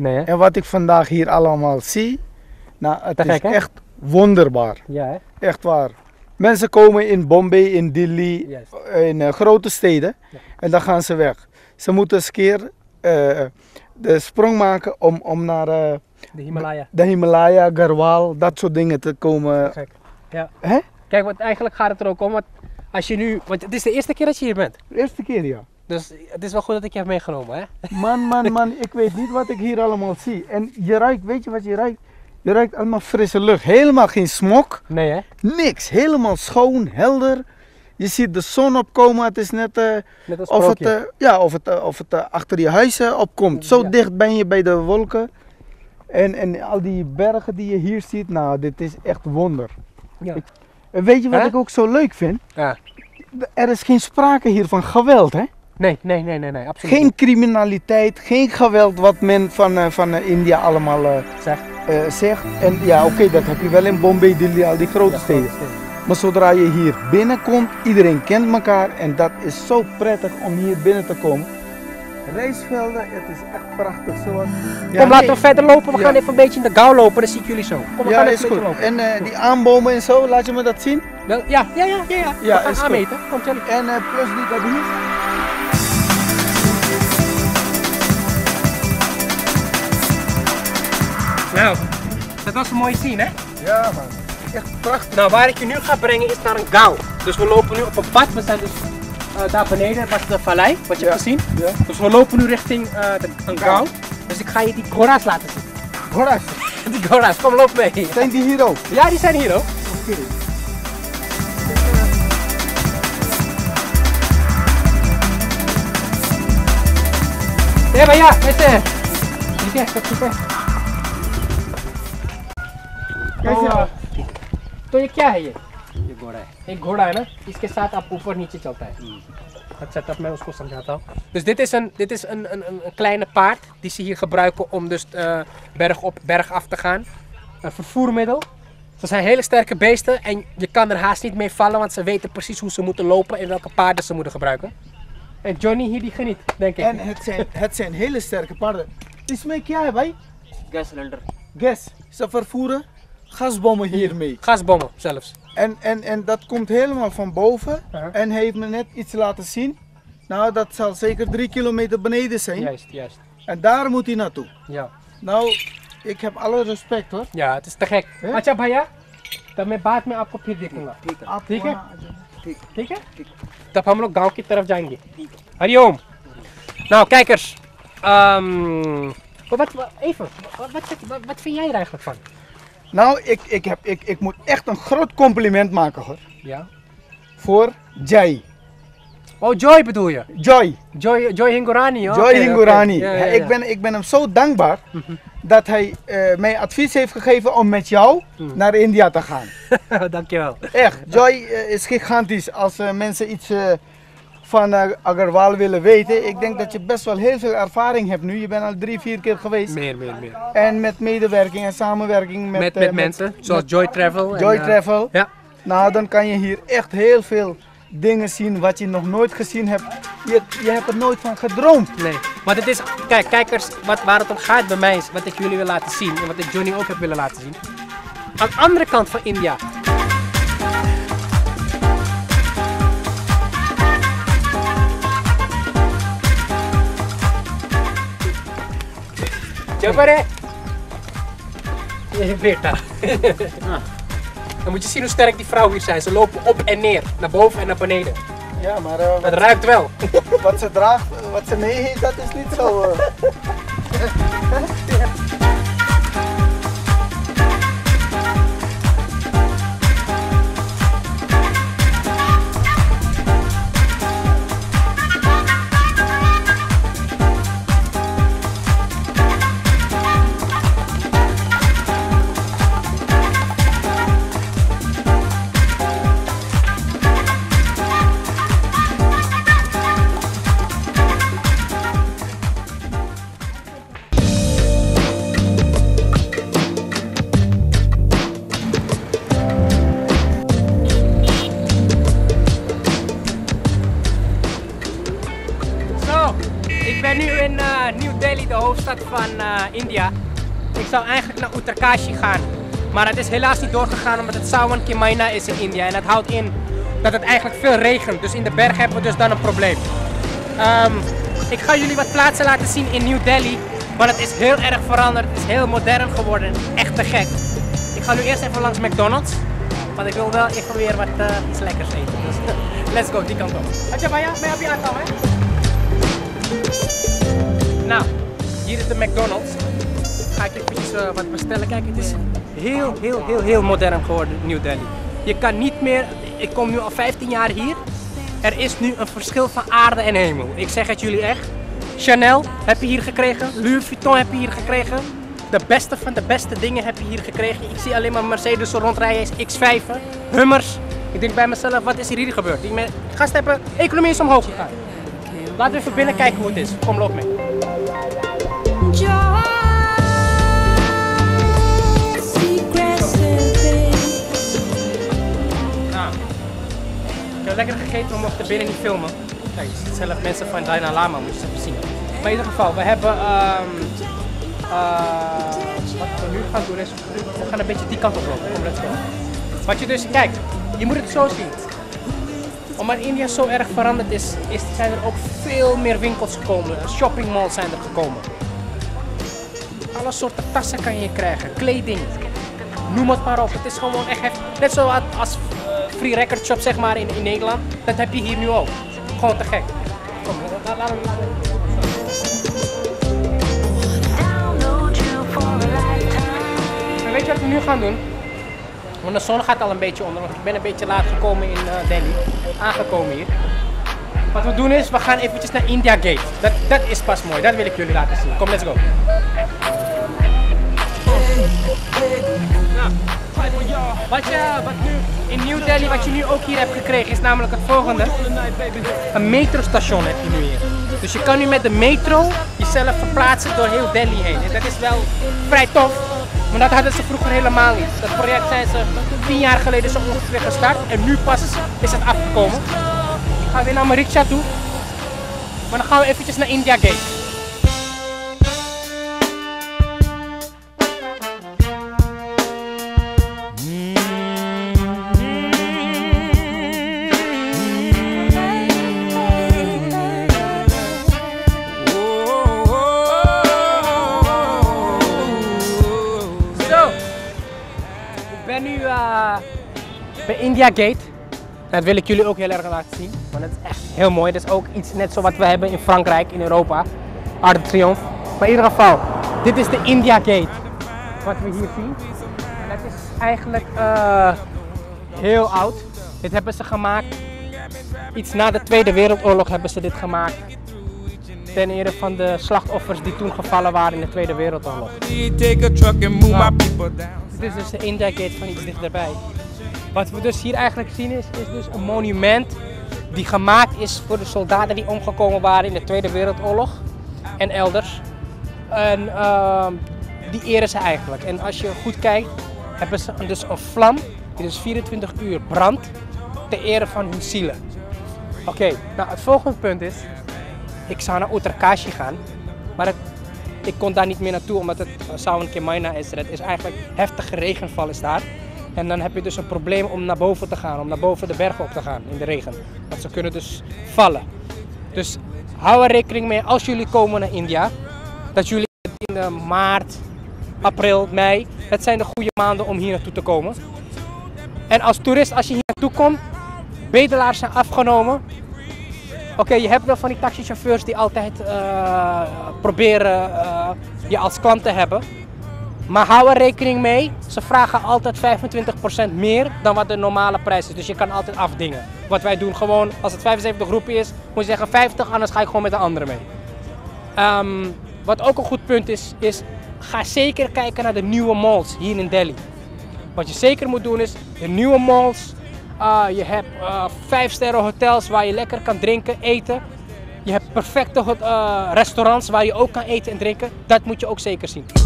Nee, hè? En wat ik vandaag hier allemaal zie, nou, het Te is gek, echt wonderbaar. Ja, hè? Echt waar. Mensen komen in Bombay, in Delhi, Juist. in eh, grote steden Ja. en dan gaan ze weg. Ze moeten eens keer eh, de sprong maken om, om naar eh, De Himalaya. de Himalaya, Garhwal, dat soort dingen te komen. Gek. Ja. Hè? Kijk, want eigenlijk gaat het er ook om, want als je nu, want het is de eerste keer dat je hier bent. De eerste keer ja. Dus het is wel goed dat ik je heb meegenomen, hè? Man, man, man, ik weet niet wat ik hier allemaal zie. En je ruikt, weet je wat je ruikt? Je ruikt allemaal frisse lucht. Helemaal geen smok. Nee, hè? Niks. Helemaal schoon, helder. Je ziet de zon opkomen. Het is net eh, Net als of het, eh, ja, of het, eh, of het achter je huis eh, opkomt. Zo Ja. dicht ben je bij de wolken. En, en al die bergen die je hier ziet. Nou, dit is echt wonder. Ja. ik- En weet je wat ik ook zo leuk vind? Ja. Er is geen sprake hier van geweld, hè? Nee, nee, nee, nee, nee, absoluut Geen criminaliteit, geen geweld wat men van, eh, van eh, India allemaal eh, niet. Zeg. eh, zegt. En ja, oké, dat heb je wel in Bombay, Delhi, al die grote Ja, steden. Maar zodra je hier binnenkomt, iedereen kent elkaar en dat is zo prettig om hier binnen te komen. Reisvelden, het is echt prachtig zoals. Kom, laten we verder lopen. We Ja. gaan even een beetje in de gauw lopen, dan zie ik jullie zo. Kom, we Ja, gaan is even een goed. lopen. En die aanbomen en zo, laat je me dat zien. Ja, ja, ja, ja. ja. Ja, we gaan is goed. aanmeten. Kom. En plus die dat hier. Nou, dat was een mooie scene, hè? Ja, man. Echt prachtig. Nou, waar ik je nu ga brengen is naar een gauw. Dus we lopen nu op een pad. We zijn dus eh, daar beneden, was de vallei, wat je hebt gezien. Dus we lopen nu richting eh, een gauw. Dus ik ga je die gora's laten zien. Gora's? die gora's, kom loop mee. Zijn die hier ook? Ja, die zijn hier ook. Okay. Ja, maar ja, met de. हो? तो ये क्या है ये ये घोड़ा है एक घोड़ा है ना इसके साथ आप ऊपर नीचे चलता है अच्छा तब मैं उसको समझाता हूँ Dus dit is een, dit is een, een, een een kleine paard die ze hier gebruiken om dus eh, berg op, berg af te gaan. Een vervoermiddel. Ze zijn hele sterke beesten en je kan er haast niet mee vallen, want ze weten precies hoe ze moeten lopen en welke paarden ze moeten gebruiken. En Johnny hier die geniet, denk ik. En het zijn, het zijn hele sterke paarden. Ismee kya hai bhai? Gas cylinder Gas. Ze vervoeren gasbommen hiermee. Gasbommen zelfs. En, en, en dat komt helemaal van boven. Ja. En hij heeft me net iets laten zien. Nou, dat zal zeker drie kilometer beneden zijn. Juist, juist. En daar moet hij naartoe. Ja. Nou, ik heb alle respect hoor. Ja, het is te gek. Hè? अच्छा भैया तब मैं बाद में आपको फिर देखूंगा ठीक है आप ठीक है? वहाँ- ठीक है तब हम लोग गांव की तरफ जाएंगे Hariom Nou, kijkers. ehm, wat, wat, even, wat, wat, wat, wat vind jij er eigenlijk van? Nou, ik, ik, heb, ik, ik moet echt een groot compliment maken hoor. Ja. Voor Jai. Oh, Joy bedoel je? Joy. Joy, Joy Hingorani, hoor. Joy. Ja, ja, ja. Ik, ben, ik ben hem zo dankbaar dat hij eh, mij advies heeft gegeven om met jou Hmm. naar India te gaan. Dankjewel. Echt, Joy eh, is gigantisch. Als eh, mensen iets van eh, Agarwal willen weten, ik denk dat je best wel heel veel ervaring hebt nu. Je bent al drie, vier keer geweest. Meer, meer, meer. En met medewerking en samenwerking met, Met, eh, met mensen, zoals Joy Travel. Joy eh, Travel. Ja. Nou, dan kan je hier echt heel veel dingen zien wat je nog nooit gezien hebt. Je, je hebt er nooit van gedroomd. Nee, want het is, kijk, kijkers, wat, waar het om gaat bij mij is, wat ik jullie wil laten zien en wat ik Johnny ook heb willen laten zien. Aan de andere kant van India. Jabare! Je beta. Dan moet je zien hoe sterk die vrouwen hier zijn. Ze lopen op en neer, naar boven en naar beneden. Ja, maar eh, Het wat, ruikt wel. wat ze draagt, wat ze mee heeft, dat is niet zo. eh. de hoofdstad van eh, India. Ik zou eigenlijk naar Uttarkashi gaan. Maar het is helaas niet doorgegaan omdat het Sawan Kimaina is in India. En dat houdt in dat het eigenlijk veel regent. Dus in de berg hebben we dus dan een probleem. Ehm, ik ga jullie wat plaatsen laten zien in New Delhi. Maar het is heel erg veranderd. Het is heel modern geworden. Echt te gek. Ik ga nu eerst even langs McDonald's. Want ik wil wel even weer wat eh, iets lekkers eten. Dus let's go, die kant op. Acha mee heb je aankomen, hè? Nou, hier is de McDonald's. Ga ik eventjes eh, wat bestellen. Kijk, het is heel, heel, heel, heel modern geworden, New Delhi. Je kan niet meer, ik kom nu al 15 jaar hier. Er is nu een verschil van aarde en hemel. Ik zeg het jullie echt. Chanel heb je hier gekregen, Louis Vuitton heb je hier gekregen. De beste van de beste dingen heb je hier gekregen. Ik zie alleen maar Mercedes rondrijden, X5, Hummers. Ik denk bij mezelf, wat is er hier gebeurd? Die gasten hebben, economie is omhoog gegaan. Laten we even binnen kijken hoe het is. Kom, loop mee. Nou, ik heb lekker gegeten, we mochten binnen niet filmen. Kijk, je ziet zelf mensen van Dalai Lama, moet ze even zien. Maar in ieder geval, we hebben... ehm eh, wat we nu gaan doen is, we gaan een beetje die kant op lopen. Kom, let's go. Wat je dus, kijk, je moet het zo zien. Omdat India zo erg veranderd is, is, zijn er ook veel meer winkels gekomen. Shoppingmalls zijn er gekomen. Alle soorten tassen kan je krijgen, kleding, noem het maar op. Het is gewoon echt. Net zoals als eh, Free Record Shop zeg maar in, in Nederland. Dat heb je hier nu ook. Gewoon te gek. Kom, laat, laat, laat, weet je wat we nu gaan doen? Want de zon gaat al een beetje onder. want Ik ben een beetje laat gekomen in eh, Delhi. Aangekomen hier. Wat we doen is, we gaan eventjes naar India Gate. Dat, dat is pas mooi. Dat wil ik jullie laten zien. Kom, let's go. Wat, je, wat nu in New Delhi, wat je nu ook hier hebt gekregen, is namelijk het volgende. Een metrostation heb je nu hier. Dus je kan nu met de metro jezelf verplaatsen door heel Delhi heen. En dat is wel vrij tof, maar dat hadden ze vroeger helemaal niet. Dat project zijn ze tien jaar geleden zo ongeveer gestart en nu pas is het afgekomen. Ik ga weer naar mijn rickshaw toe. Maar dan gaan we eventjes naar India Gate. Bij India Gate. Dat wil ik jullie ook heel erg laten zien, want het is echt heel mooi. Dat is ook iets net zo wat we hebben in Frankrijk, in Europa. Arc de Triomphe. Maar in ieder geval, dit is de India Gate. Wat we hier zien. En dat is eigenlijk eh, heel oud. Dit hebben ze gemaakt. Iets na de Tweede Wereldoorlog hebben ze dit gemaakt. Ten ere van de slachtoffers die toen gevallen waren in de Tweede Wereldoorlog. Down. Dit is dus de India Gate van iets dichterbij. Wat we dus hier eigenlijk zien is, dus een monument die gemaakt is voor de soldaten die omgekomen waren in de Tweede Wereldoorlog en elders. En ehm, die eren ze eigenlijk. En als je goed kijkt, hebben ze dus een vlam die dus 24 uur brandt ter ere van hun zielen. Oké, nou het volgende punt is, ik zou naar Uttarkashi gaan, maar ik kon daar niet meer naartoe omdat het uh, Sawan Kimaina is. Het is eigenlijk heftige regenval is daar. En dan heb je dus een probleem om naar boven te gaan, om naar boven de bergen op te gaan in de regen. Want ze kunnen dus vallen. Dus hou er rekening mee als jullie komen naar India, dat jullie in de maart, april, mei, het zijn de goede maanden om hier naartoe te komen. En als toerist, als je hier naartoe komt, bedelaars zijn afgenomen. Oké, je hebt wel van die taxichauffeurs die altijd eh, proberen eh, je als klant te hebben. Maar hou er rekening mee, ze vragen altijd 25% meer dan wat de normale prijs is. Dus je kan altijd afdingen. Wat wij doen gewoon, als het 75 roepie is, moet je zeggen 50, anders ga ik gewoon met de andere mee. Ehm, wat ook een goed punt is, is ga zeker kijken naar de nieuwe malls hier in Delhi. Wat je zeker moet doen is de nieuwe malls. Uh, je hebt uh, vijf sterren hotels waar je lekker kan drinken, eten. Je hebt perfecte uh, restaurants waar je ook kan eten en drinken. Dat moet je ook zeker zien.